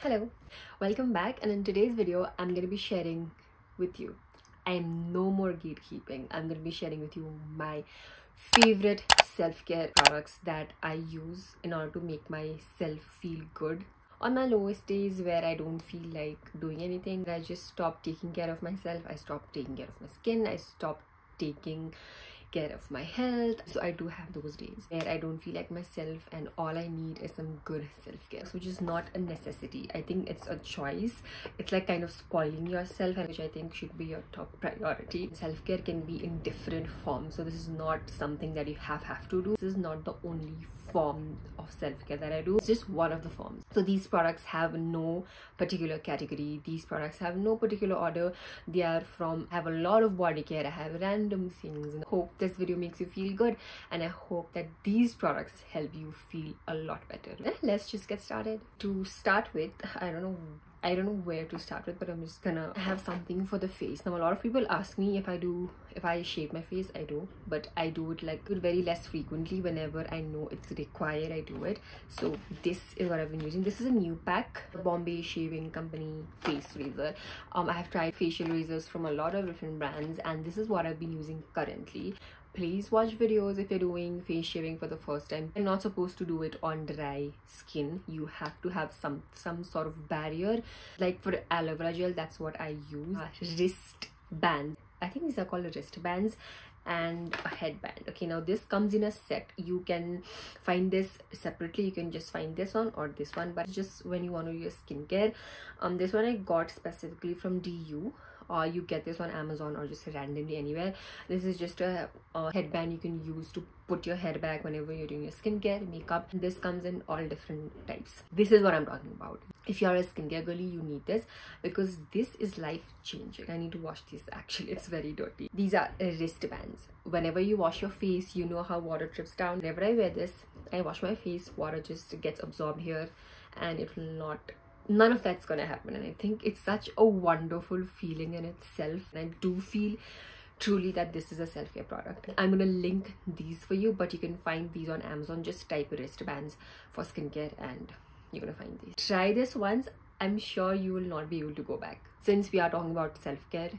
Hello, welcome back and in today's video I'm going to be sharing with you. I'm no more gatekeeping. I'm going to be sharing with you my favorite self-care products that I use in order to make myself feel good. On my lowest days where I don't feel like doing anything I just stop taking care of myself. I stop taking care of my skin. I stop taking care of my health. So i do have those days where i don't feel like myself and all i need is some good self-care which is not a necessity. I think it's a choice. It's like kind of spoiling yourself and which i think should be your top priority. Self-care can be in different forms. So this is not something that you have have to do. This is not the only form of self-care that I do. It's just one of the forms. So these products have no particular category. These products have no particular order. They are from, I have a lot of body care. I have random things and I hope this video makes you feel good. And I hope that these products help you feel a lot better. Let's just get started. To start with, I don't know I don't know where to start with but I'm just gonna have something for the face now a lot of people ask me if I do if I shave my face I do. But I do it like very less frequently whenever I know it's required I do it. So this is what I've been using. This is a new pack the Bombay Shaving Company face razor. Um I have tried facial razors from a lot of different brands and this is what I've been using currently. Please watch videos if you're doing face shaving for the first time. You're not supposed to do it on dry skin. You have to have some some sort of barrier. Like for aloe vera gel that's what i use. Uh, wrist bands i think these are called wristbands and a headband. Okay now this comes in a set. You can find this separately. You can just find this one or this one but just when you want to use skincare. Um this one i got specifically from du or you get this on amazon or just randomly anywhere. This is just a, a, headband you can use to put your hair back whenever you're doing your skincare makeup. This comes in all different types. This is what i'm talking about if you're a skincare girly you need this because this is life changing i need to wash this actually. It's very dirty. These are wristbands. Whenever you wash your face you know how water drips down. Whenever i wear this i wash my face water just gets absorbed here and it will not none of that's gonna happen. And i think it's such a wonderful feeling in itself. And i do feel truly that this is a self-care product. I'm gonna link these for you but you can find these on amazon. Just type wristbands for skincare and you're gonna find these. Try this once. I'm sure you will not be able to go back. Since we are talking about self-care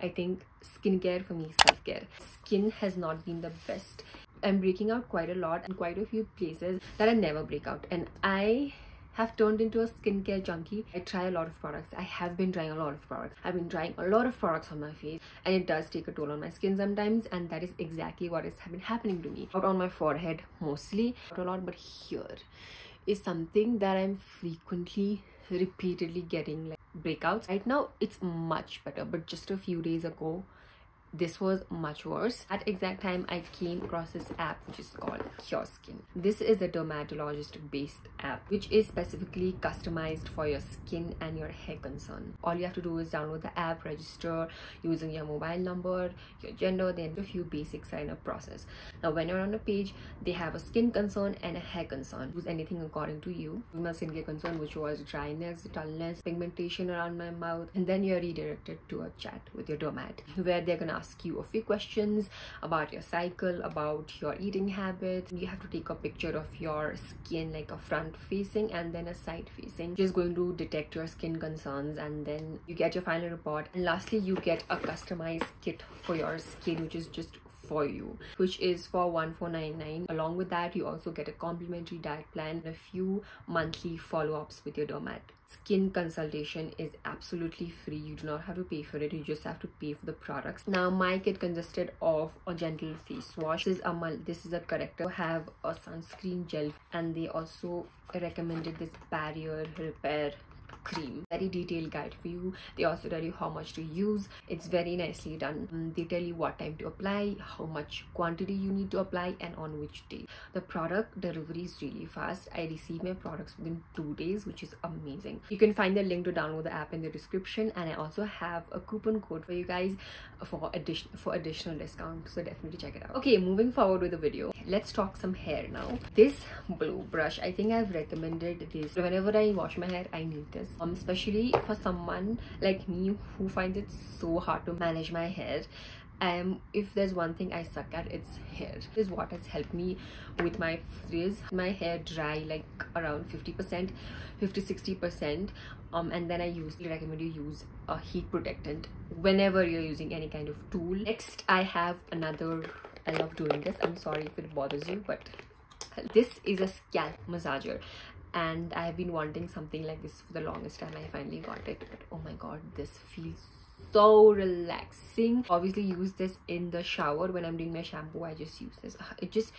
i think skincare for me is self-care. Skin has not been the best. I'm breaking out quite a lot in quite a few places that i never break out. And i have turned into a skincare junkie. I try a lot of products. I have been trying a lot of products. I've been trying a lot of products on my face. And it does take a toll on my skin sometimes. And that is exactly what has been happening to me. Out on my forehead mostly, not a lot but here is something that I'm frequently repeatedly getting like breakouts. Right now it's much better but just a few days ago this was much worse. At exact time i came across this app which is called CureSkin. This is a dermatologist based app which is specifically customized for your skin and your hair concern. All you have to do is download the app register using your mobile number your gender then a few basic sign up process now when you're on a page they have a skin concern and a hair concern. Use anything according to you. My skincare concern which was dryness dullness pigmentation around my mouth and then you're redirected to a chat with your dermat where they're gonna ask you a few questions about your cycle about your eating habits. You have to take a picture of your skin like a front facing and then a side facing. Just going to detect your skin concerns and then you get your final report. And lastly you get a customized kit for your skin which is just for you which is for 1499 along with that you also get a complimentary diet plan and a few monthly follow-ups with your dermat. Skin consultation is absolutely free. You do not have to pay for it. You just have to pay for the products. Now my kit consisted of a gentle face wash. This is a this is a corrector. Have a sunscreen gel. And they also recommended this barrier repair cream. Very detailed guide for you. They also tell you how much to use. It's very nicely done. Mm, they tell you what time to apply how much quantity you need to apply and on which day. The product delivery is really fast. I receive my products within two days which is amazing. You can find the link to download the app in the description and i also have a coupon code for you guys for addition for additional discount so definitely check it out. Okay moving forward with the video. Let's talk some hair now. This Blow Brush i think i've recommended this. Whenever i wash my hair i need this um especially for someone like me who finds it so hard to manage my hair. Um if there's one thing i suck at it's hair. This is what has helped me with my frizz my hair dry like around 50 percent 50 60 percent. Um and then i usually recommend you use a heat protectant whenever you're using any kind of tool. Next i have another i love doing this. I'm sorry if it bothers you but this is a scalp massager and i have been wanting something like this for the longest time. I finally got it. But oh my god this feels so relaxing. Obviously use this in the shower. When i'm doing my shampoo i just use this. It just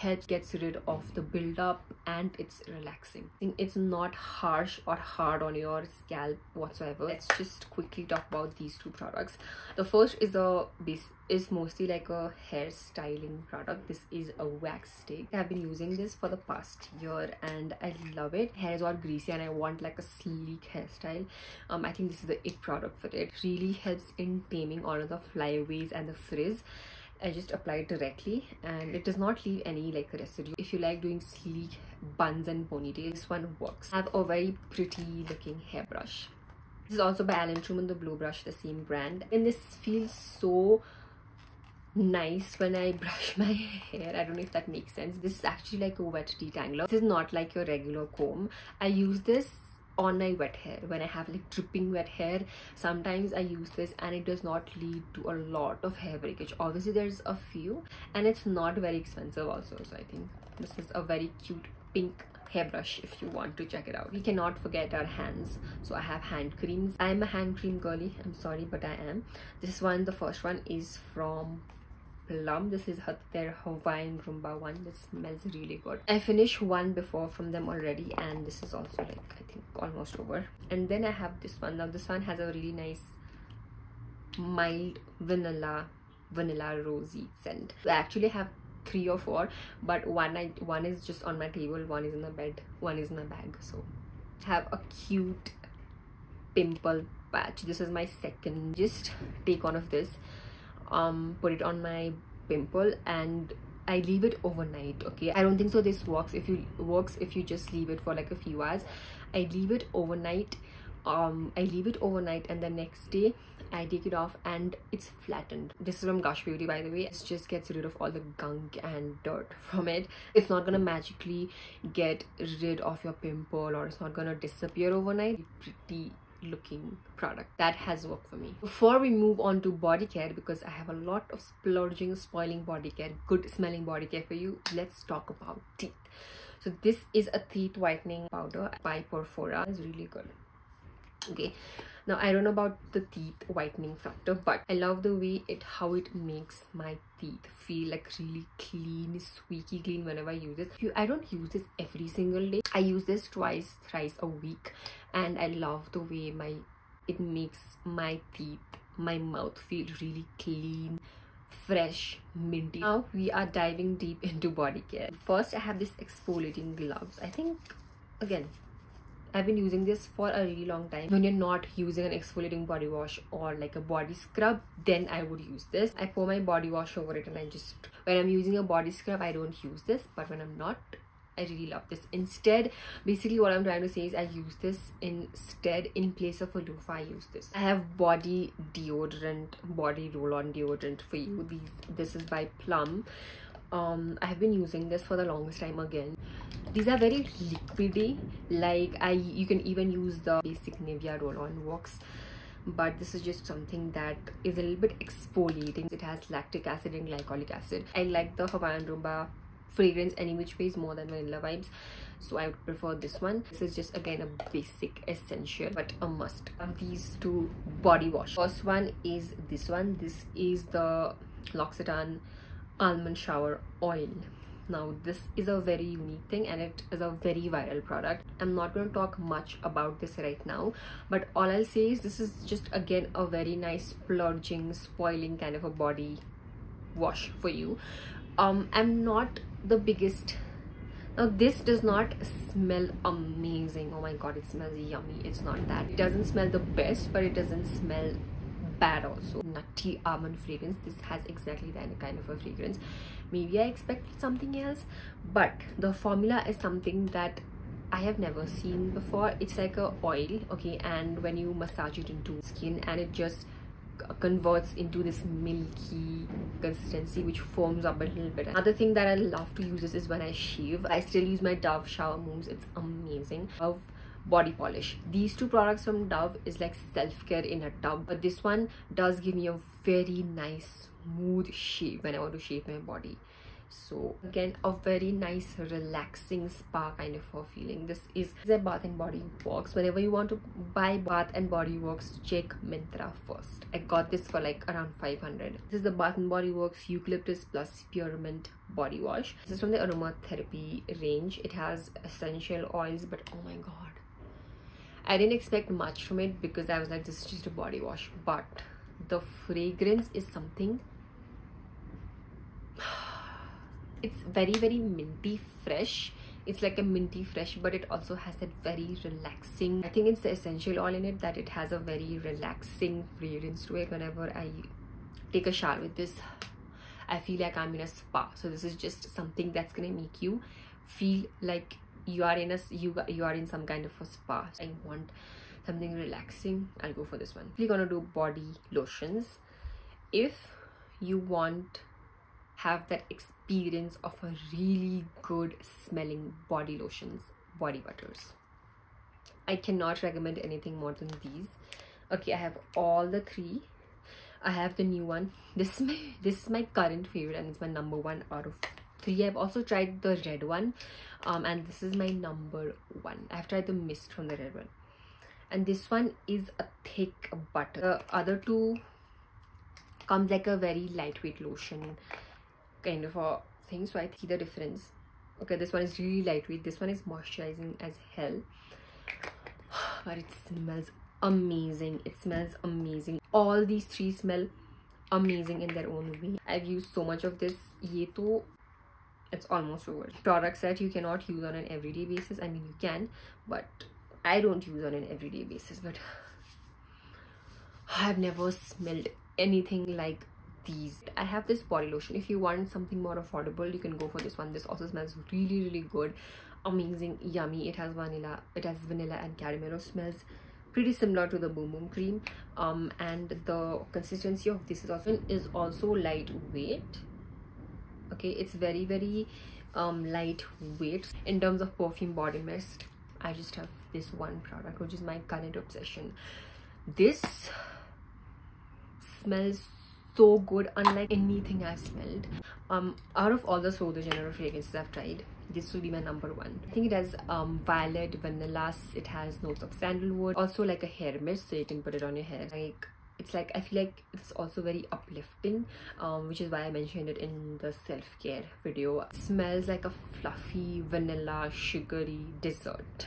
helps gets rid of the buildup and it's relaxing. It's not harsh or hard on your scalp whatsoever. Let's just quickly talk about these two products. The first is a base is mostly like a hair styling product. This is a wax stick. I've been using this for the past year and i love it. Hair is all greasy and i want like a sleek hairstyle. Um i think this is the it product for it, it. Really helps in taming all of the flyaways and the frizz I just apply it directly and it does not leave any like residue. If you like doing sleek buns and ponytails, this one works. I have a very pretty looking hairbrush. This is also by Alan Truman, the Blow Brush, the same brand. And this feels so nice when I brush my hair. I don't know if that makes sense. This is actually like a wet detangler. This is not like your regular comb. I use this on my wet hair when i have like dripping wet hair sometimes i use this and it does not lead to a lot of hair breakage. Obviously there's a few and it's not very expensive also so i think this is a very cute pink hairbrush if you want to check it out. We cannot forget our hands so i have hand creams. I'm a hand cream girly i'm sorry but i am. This one the first one is from plum. This is their hawaiian rumba one. This smells really good. I finished one before from them already and this is also like i think almost over. And then i have this one. Now this one has a really nice mild vanilla vanilla rosy scent. I actually have three or four but one i one is just on my table one is in the bed one is in the bag. So have a cute pimple patch. This is my second. Just take one of this um put it on my pimple and I leave it overnight okay I don't think so this works if you works if you just leave it for like a few hours I leave it overnight um I leave it overnight and the next day I take it off and it's flattened. This is from Gush Beauty by the way. It just gets rid of all the gunk and dirt from it. It's not gonna magically get rid of your pimple or it's not gonna disappear overnight. Pretty looking product. That has worked for me. Before we move on to body care because i have a lot of splurging spoiling body care good smelling body care for you let's talk about teeth. So this is a teeth whitening powder by Perfora it's really good. Okay now i don't know about the teeth whitening factor but i love the way it how it makes my teeth feel like really clean squeaky clean whenever i use it i don't use this every single day. I use this twice thrice a week and i love the way my it makes my teeth my mouth feel really clean fresh minty. Now we are diving deep into body care. First i have this exfoliating gloves. I think again I've been using this for a really long time. When you're not using an exfoliating body wash or like a body scrub, then I would use this. I pour my body wash over it and I just, when I'm using a body scrub, I don't use this. But when I'm not, I really love this. Instead, basically what I'm trying to say is I use this instead in place of a loofah, I use this. I have body deodorant, body roll-on deodorant for you. These, this is by Plum. Um, I have been using this for the longest time again. These are very liquidy like i you can even use the basic nivea roll-on wax but this is just something that is a little bit exfoliating. It has lactic acid and glycolic acid. I like the hawaiian rumba fragrance any which ways more than vanilla vibes so i would prefer this one. This is just again a basic essential but a must. Of these two body wash. First one is this one. This is the l'occitane almond shower oil. Now this is a very unique thing and it is a very viral product. I'm not going to talk much about this right now but all i'll say is this is just again a very nice splurging spoiling kind of a body wash for you. Um i'm not the biggest now this does not smell amazing. Oh my god it smells yummy. It's not that. It doesn't smell the best but it doesn't smell bad also. Nutty almond fragrance this has exactly that kind of a fragrance. Maybe i expected something else but the formula is something that i have never seen before. It's like a oil okay and when you massage it into skin and it just converts into this milky consistency which foams up a little bit. Another thing that i love to use this is when i shave. I still use my dove shower mousse it's amazing. Dove body polish. These two products from dove is like self-care in a tub but this one does give me a very nice smooth shave when i want to shave my body. So again a very nice relaxing spa kind of a feeling. This is the bath and body works. Whenever you want to buy bath and body works check Myntra first. I got this for like around 500 this is the bath and body works eucalyptus plus spearmint body wash. This is from the aromatherapy range. It has essential oils but oh my god i didn't expect much from it because i was like this is just a body wash but the fragrance is something it's very very minty fresh. It's like a minty fresh but it also has that very relaxing i think it's the essential oil in it that it has a very relaxing fragrance to it. Whenever i take a shower with this i feel like i'm in a spa. So this is just something that's gonna make you feel like you are in a you you are in some kind of a spa. I want something relaxing. I'll go for this one. We're gonna do body lotions. If you want have that experience of a really good smelling body lotions body butters. I cannot recommend anything more than these. Okay i have all the three. I have the new one. This is my this is my current favorite and it's my number one out of three i've also tried the red one um and this is my number one. I've tried the mist from the red one. And this one is a thick butter. The other two comes like a very lightweight lotion kind of a thing so i see the difference. Okay this one is really lightweight. This one is moisturizing as hell. But it smells amazing. It smells amazing. All these three smell amazing in their own way. I've used so much of this. Ye to it's almost over products that you cannot use on an everyday basis i mean you can but i don't use on an everyday basis but i've never smelled anything like these. I have this body lotion. If you want something more affordable you can go for this one. This also smells really really good. Amazing yummy. It has vanilla it has vanilla and caramel. Smells pretty similar to the Bum Bum cream. Um and the consistency of this is also is also lightweight okay it's very very um lightweight. In terms of perfume body mist i just have this one product which is my current obsession. This smells so good unlike anything i've smelled. Um out of all the de Janeiro fragrances i've tried this will be my number one. I think it has um violet vanilla it has notes of sandalwood also like a hair mist so you can put it on your hair. Like it's like i feel like it's also very uplifting um, which is why i mentioned it in the self-care video. It smells like a fluffy vanilla sugary dessert.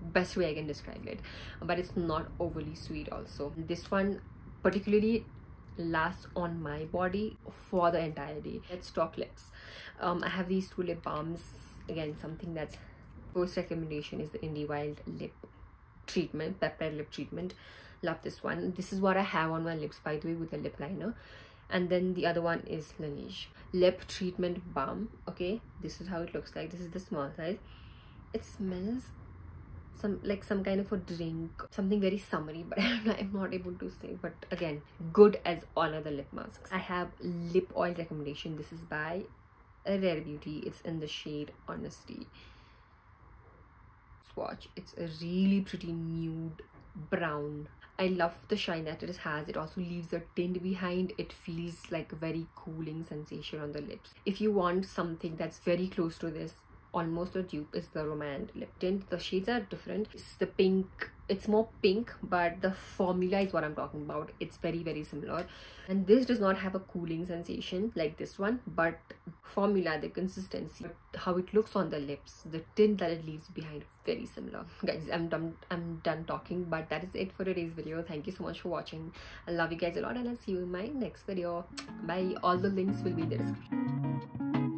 Best way i can describe it. But it's not overly sweet also. This one particularly lasts on my body for the entire day. Let's talk lips. Um i have these two lip balms. Again something that's first recommendation is the indie wild lip treatment pepper lip treatment love this one. This is what i have on my lips by the way with the lip liner. And then the other one is Laneige. Lip treatment balm okay? This is how it looks like. This is the small size. It smells some like some kind of a drink something very summery but i'm not able to say. But again good as all other lip masks. I have lip oil recommendation. This is by a rare beauty. It's in the shade honesty. Swatch. It's a really pretty nude brown I love the shine that it has. It also leaves a tint behind. It feels like a very cooling sensation on the lips. If you want something that's very close to this, almost a dupe is the romand lip tint the shades are different. It's the pink it's more pink but the formula is what i'm talking about. It's very very similar. And this does not have a cooling sensation like this one but formula the consistency how it looks on the lips the tint that it leaves behind very similar. Guys i'm done i'm done talking but that is it for today's video. Thank you so much for watching. I love you guys a lot and i'll see you in my next video. Bye. All the links will be in the description